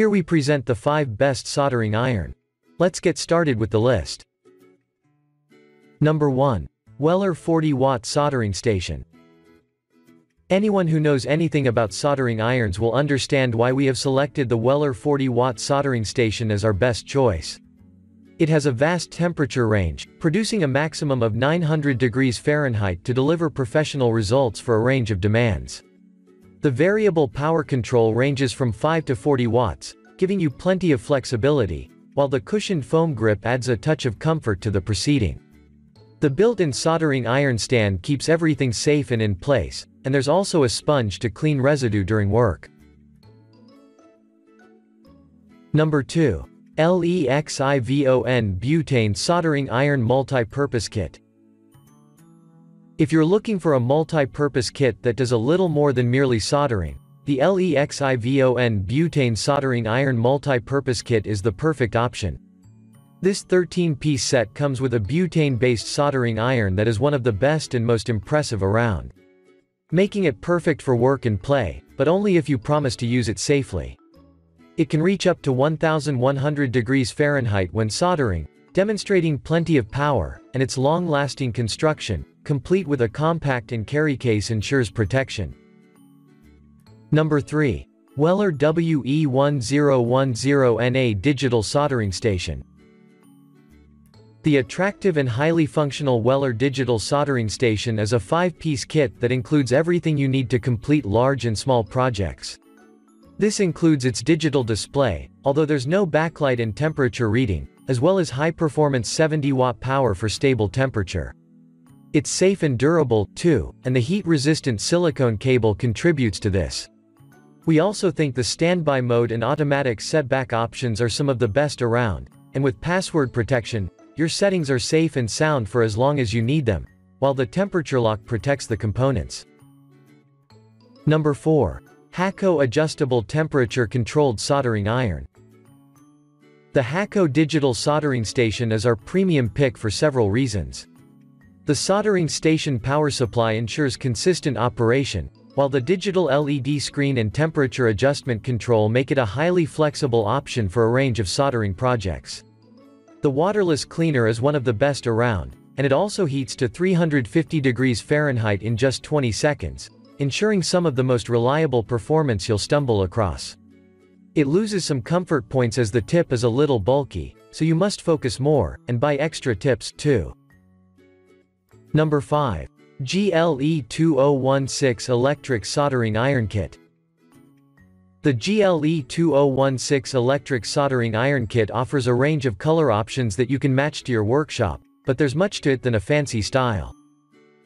Here we present the 5 best soldering iron. Let's get started with the list. Number 1. Weller 40 watt soldering station. Anyone who knows anything about soldering irons will understand why we have selected the Weller 40 watt soldering station as our best choice. It has a vast temperature range, producing a maximum of 900 degrees Fahrenheit to deliver professional results for a range of demands. The variable power control ranges from 5 to 40 watts, giving you plenty of flexibility, while the cushioned foam grip adds a touch of comfort to the proceeding. The built-in soldering iron stand keeps everything safe and in place, and there's also a sponge to clean residue during work. Number 2. LEXIVON Butane Soldering Iron Multi-Purpose Kit. If you're looking for a multi-purpose kit that does a little more than merely soldering, the LEXIVON Butane Soldering Iron Multi-Purpose Kit is the perfect option. This 13-piece set comes with a butane-based soldering iron that is one of the best and most impressive around. Making it perfect for work and play, but only if you promise to use it safely. It can reach up to 1100 degrees Fahrenheit when soldering, demonstrating plenty of power, and its long-lasting construction, complete with a compact and carry case ensures protection. Number 3. Weller WE1010NA Digital Soldering Station. The attractive and highly functional Weller Digital Soldering Station is a 5-piece kit that includes everything you need to complete large and small projects. This includes its digital display, although there's no backlight and temperature reading, as well as high-performance 70-watt power for stable temperature. It's safe and durable, too, and the heat-resistant silicone cable contributes to this. We also think the standby mode and automatic setback options are some of the best around, and with password protection, your settings are safe and sound for as long as you need them, while the temperature lock protects the components. Number 4. Hakko Adjustable Temperature Controlled Soldering Iron. The Hakko Digital Soldering Station is our premium pick for several reasons. The soldering station power supply ensures consistent operation, while the digital LED screen and temperature adjustment control make it a highly flexible option for a range of soldering projects. The waterless cleaner is one of the best around, and it also heats to 350 degrees Fahrenheit in just 20 seconds, ensuring some of the most reliable performance you'll stumble across. It loses some comfort points as the tip is a little bulky, so you must focus more, and buy extra tips, too. Number 5. GLE2016 Electric Soldering Iron Kit. The GLE2016 Electric Soldering Iron Kit offers a range of color options that you can match to your workshop, but there's much to it than a fancy style.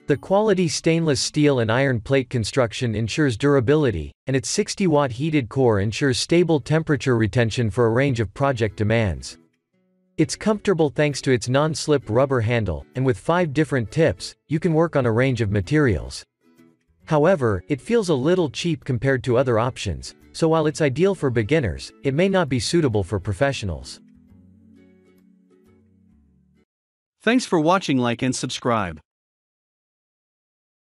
The quality stainless steel and iron plate construction ensures durability, and its 60-watt heated core ensures stable temperature retention for a range of project demands. It's comfortable thanks to its non-slip rubber handle, and with five different tips, you can work on a range of materials. However, it feels a little cheap compared to other options, so while it's ideal for beginners, it may not be suitable for professionals. Thanks for watching like and subscribe.